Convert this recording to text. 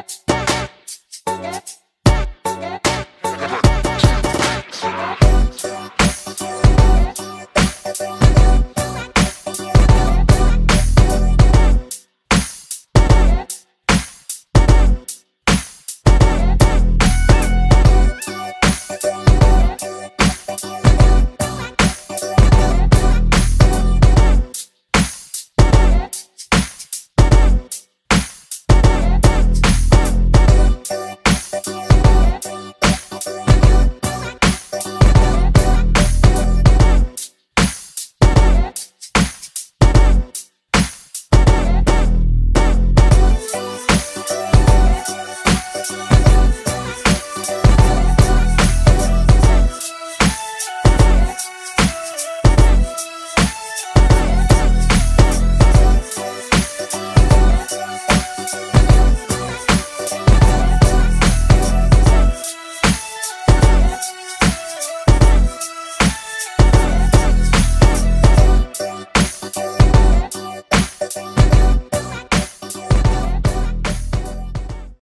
Bye.